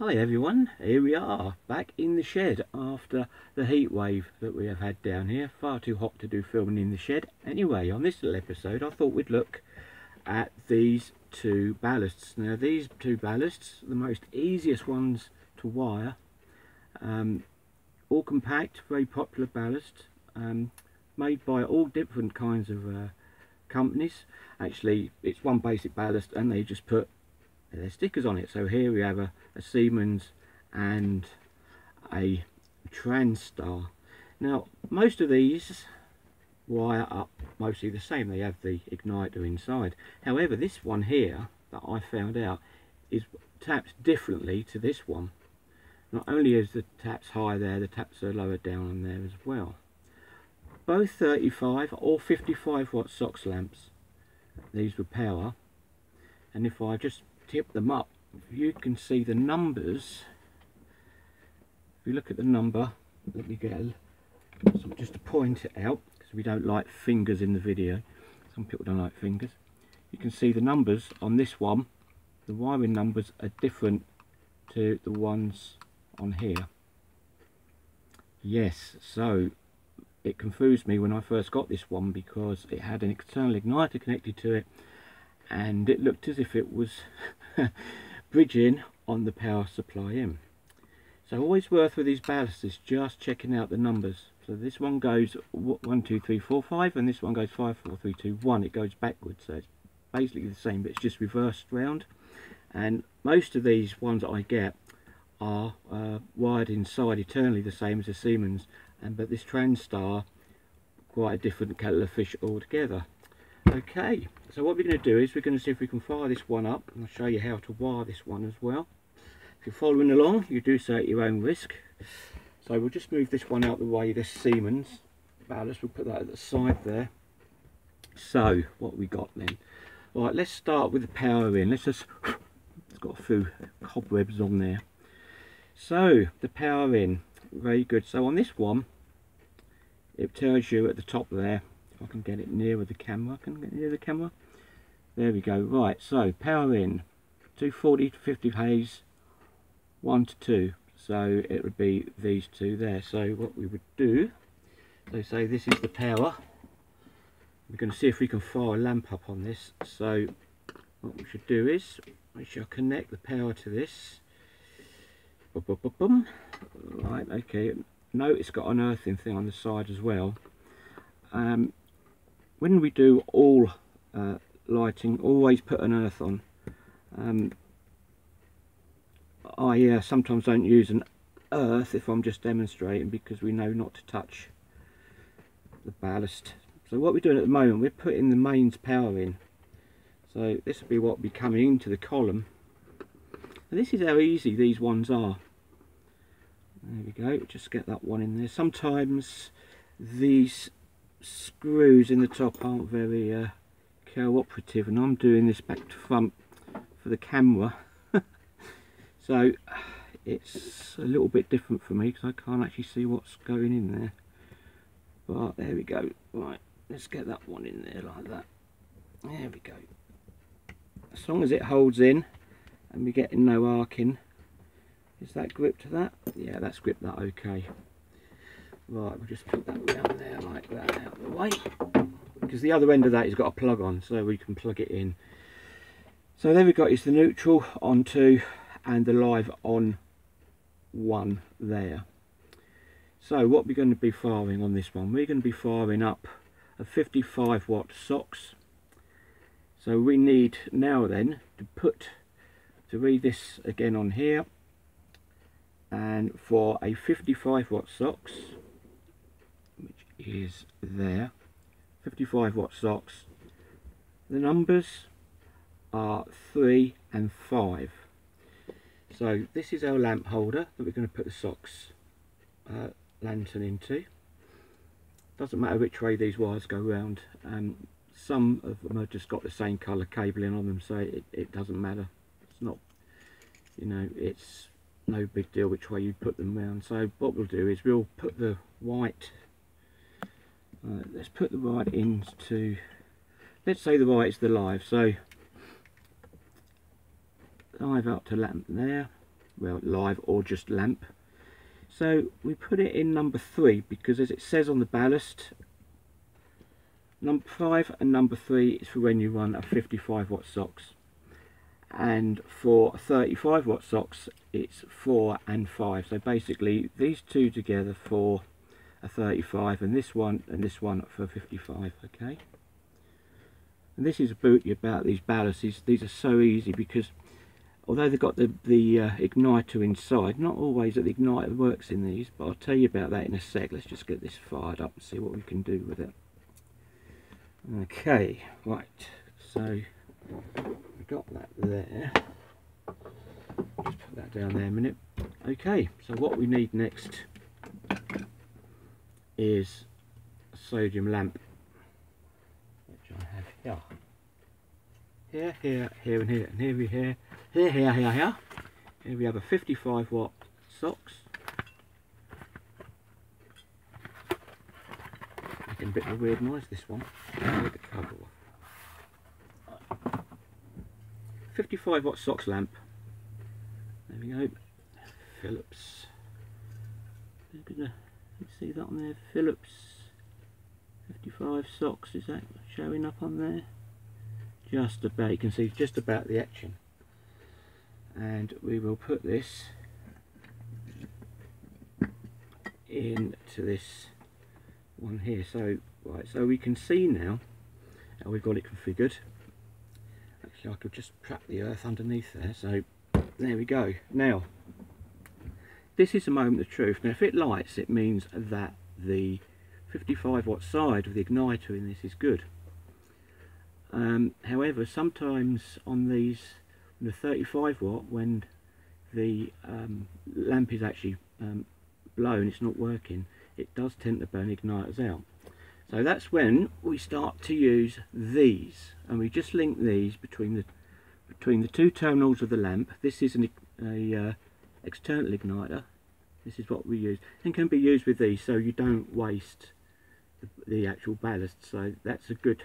Hi everyone, here we are, back in the shed after the heat wave that we have had down here. Far too hot to do filming in the shed. Anyway, on this little episode I thought we'd look at these two ballasts. Now these two ballasts, the most easiest ones to wire, um, all compact, very popular ballast, um, made by all different kinds of uh, companies. Actually, it's one basic ballast and they just put their stickers on it. So here we have a, a Siemens and a Transstar Now, most of these wire up mostly the same. They have the igniter inside. However, this one here that I found out is tapped differently to this one. Not only is the taps high there, the taps are lower down on there as well. Both 35 or 55 watt SOX lamps. These were power. And if I just tip them up. You can see the numbers if you look at the number let me get a, just to point it out because we don't like fingers in the video. Some people don't like fingers. You can see the numbers on this one. The wiring numbers are different to the ones on here. Yes so it confused me when I first got this one because it had an external igniter connected to it and it looked as if it was bridging on the power supply in. So always worth with these ballasts just checking out the numbers. So this one goes 1, 2, 3, 4, 5 and this one goes 5, 4, 3, 2, 1. It goes backwards so it's basically the same but it's just reversed round. And most of these ones that I get are uh, wired inside eternally the same as the Siemens and but this Transstar quite a different kettle of fish altogether. Okay, so what we're going to do is we're going to see if we can fire this one up and I'll show you how to wire this one as well. If you're following along, you do so at your own risk. So we'll just move this one out the way, this Siemens uh, ballast, we'll put that at the side there. So, what we got then? Right, let's start with the power in. Let's just, it's got a few cobwebs on there. So, the power in, very good. So on this one, it tells you at the top there I can get it nearer the camera. Can I get near the camera? There we go. Right, so power in. 240 to 50 haze, 1 to 2. So it would be these two there. So what we would do, they say this is the power. We're going to see if we can fire a lamp up on this. So what we should do is, we shall connect the power to this. Boom, boom, boom. Right, okay. Note it's got an earthing thing on the side as well. Um, when we do all uh, lighting always put an earth on. Um, I uh, sometimes don't use an earth if I'm just demonstrating because we know not to touch the ballast. So what we're doing at the moment we're putting the mains power in. So this will be what will be coming into the column. And this is how easy these ones are. There we go just get that one in there. Sometimes these screws in the top aren't very uh, cooperative and I'm doing this back to front for the camera. So it's a little bit different for me because I can't actually see what's going in there. But there we go. Right let's get that one in there like that. There we go. As long as it holds in and we're getting no arcing. Is that gripped to that? Yeah that's gripped that okay Right, we'll just put that around there like that out of the way. Because the other end of that has got a plug on, so we can plug it in. So there we've got is the neutral on two and the live on one there. So what we're going to be firing on this one, we're going to be firing up a 55 watt SOX. So we need now then to put, to read this again on here, and for a 55 watt SOX, is there. 55 watt SOX. The numbers are 3 and 5 so this is our lamp holder that we're going to put the SOX uh, lantern into. Doesn't matter which way these wires go round um, some of them have just got the same colour cabling on them so it, it doesn't matter. It's not you know it's no big deal which way you put them round. So what we'll do is we'll put the white Let's put the right into, let's say the right is the live, so live up to lamp there, well live or just lamp so we put it in number three because as it says on the ballast number five and number three is for when you run a 55 watt SOX. and for 35 watt SOX, it's 4 and 5 so basically these two together for a 35 and this one and this one for 55 okay? And this is about about these ballasts these are so easy because although they've got the, the uh, igniter inside not always that the igniter works in these but I'll tell you about that in a sec. Let's just get this fired up and see what we can do with it. Okay right. So we got that there. Just put that down there a minute. Okay, so what we need next is a sodium lamp, which I have here. Here, here, here and here, and here we here, here, here, here, here. Here we have a 55 watt SOX. Making a bit of a weird noise this one. Get the cover off. 55 watt SOX lamp. There we go. Philips. See that on there? Philips 55 SOX, Is that showing up on there? Just about. You can see just about the etching. And we will put this into this one here. So right, so we can see now how we've got it configured actually I could just trap the earth underneath there so there we go now this is a moment of truth. Now if it lights it means that the 55 watt side of the igniter in this is good. Um, however sometimes on these the 35 watt when the um, lamp is actually um, blown it's not working it does tend to burn igniters out. So that's when we start to use these and we just link these between the between the two terminals of the lamp. This is an a, uh, external igniter. This is what we use and can be used with these so you don't waste the, the actual ballast. So that's a good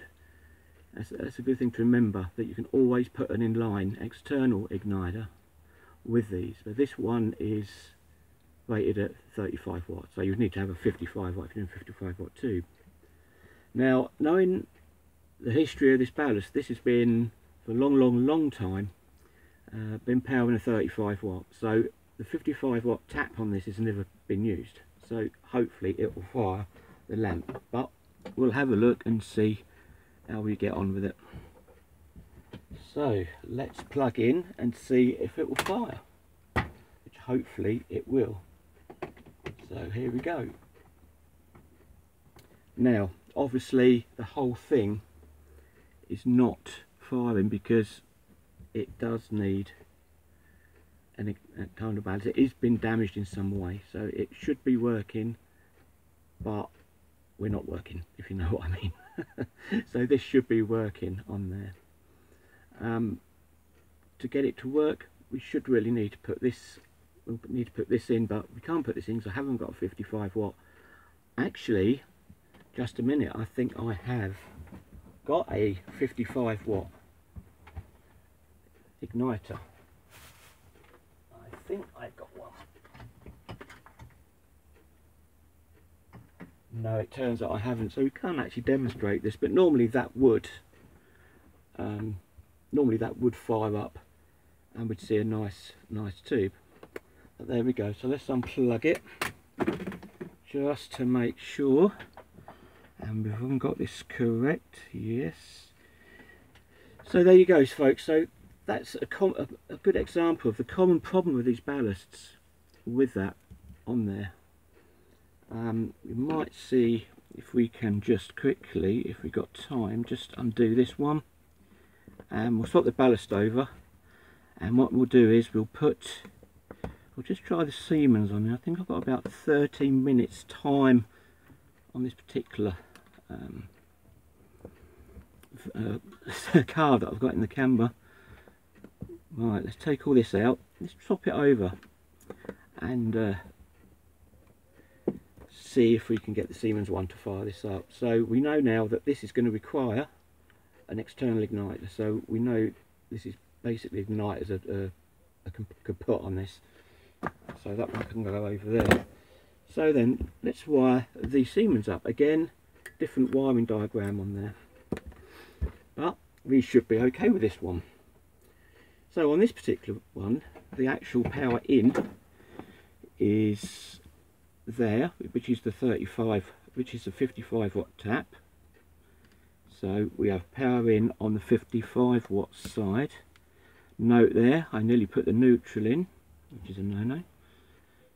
that's, that's a good thing to remember that you can always put an inline external igniter with these. But this one is rated at 35 watts so you need to have a 55 watt if you're doing 55 watt tube. Now, knowing the history of this ballast, this has been for a long, long, long time uh, been powering a 35 watt. So the 55 watt tap on this has never been used. So hopefully it will fire the lamp. But we'll have a look and see how we get on with it. So let's plug in and see if it will fire. Which hopefully it will. So here we go. Now obviously the whole thing is not firing because it does need an, a counterbalance. It has been damaged in some way so it should be working but we're not working if you know what I mean. so this should be working on there. Um, to get it to work we should really need to put this we need to put this in but we can't put this in because I haven't got a 55 watt. Actually just a minute I think I have got a 55 watt igniter think I've got one. No it turns out I haven't. So we can't actually demonstrate this but normally that would um, normally that would fire up and we'd see a nice nice tube. But there we go. So let's unplug it just to make sure. And we haven't got this correct yes. So there you go folks. So that's a, a, a, good example of the common problem with these ballasts with that on there. Um, we might see if we can just quickly if we've got time just undo this one. And we'll swap the ballast over. And what we'll do is we'll put we'll just try the Siemens on there. I think I've got about 13 minutes time on this particular um, uh, car that I've got in the camber. Right, let's take all this out. Let's swap it over and uh, see if we can get the Siemens one to fire this up. So we know now that this is going to require an external igniter. So we know this is basically igniters a, a, a can, can put on this. so that one can go over there so then let's wire the Siemens up again different wiring diagram on there but we should be okay with this one so on this particular one the actual power in is there which is the 35 which is the 55 watt tap. So we have power in on the 55 watt side. Note there I nearly put the neutral in which is a no-no.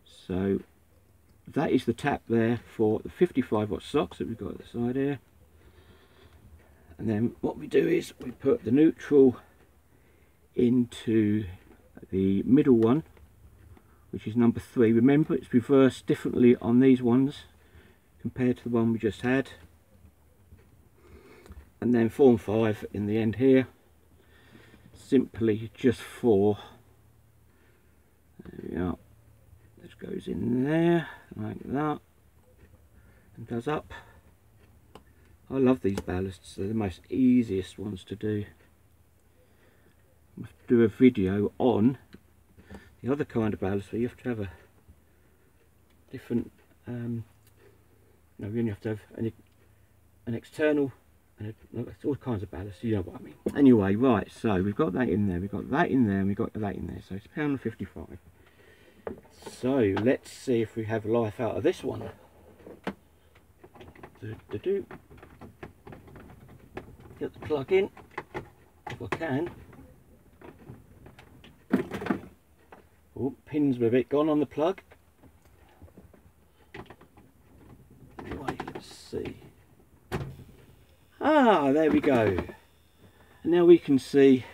So that is the tap there for the 55 watt SOX that we've got at the side here. And then what we do is we put the neutral into the middle one which is number three. Remember it's reversed differently on these ones compared to the one we just had. And then and five in the end here. Simply just four. There we are. This goes in there like that and does up. I love these ballasts. They're the most easiest ones to do do a video on the other kind of ballast where you have to have a different um, no, you only have to have an, an external and it's all kinds of ballast, you know what I mean. Anyway, right, so we've got that in there, we've got that in there, and we've got that in there, so it's pound fifty-five. So let's see if we have life out of this one. Do, do, do. Get the plug in, if I can. Oh, pins were a bit gone on the plug. Right, let's see. Ah, there we go. And now we can see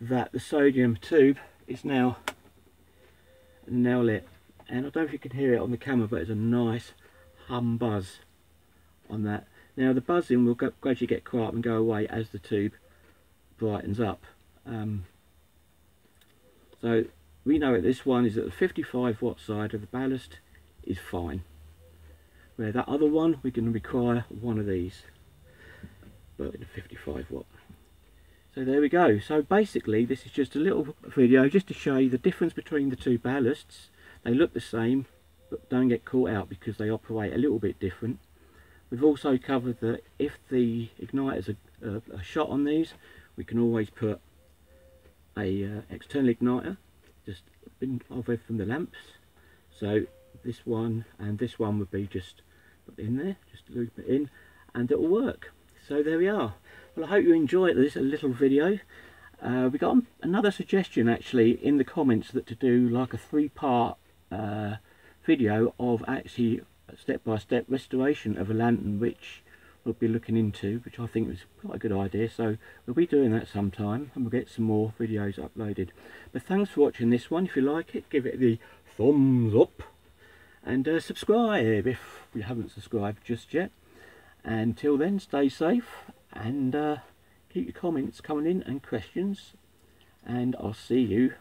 that the sodium tube is now now lit. And I don't know if you can hear it on the camera, but it's a nice hum buzz on that. Now the buzzing will gradually get quiet and go away as the tube brightens up. Um, so we know that this one is at the 55 watt side of the ballast is fine. Where that other one, we're going to require one of these but in a 55 watt. So there we go. So basically this is just a little video just to show you the difference between the two ballasts. They look the same but don't get caught out because they operate a little bit different. We've also covered that if the igniters are, are shot on these we can always put a uh, external igniter just been away from the lamps. So this one and this one would be just put in there just loop it in and it will work. So there we are. Well I hope you enjoyed this little video. Uh, we got another suggestion actually in the comments that to do like a three-part uh, video of actually step-by-step -step restoration of a lantern which we'll be looking into which I think was quite a good idea so we'll be doing that sometime and we'll get some more videos uploaded but thanks for watching this one if you like it give it the thumbs up and uh, subscribe if you haven't subscribed just yet until then, stay safe and uh, keep your comments coming in and questions. And I'll see you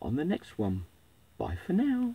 on the next one. Bye for now.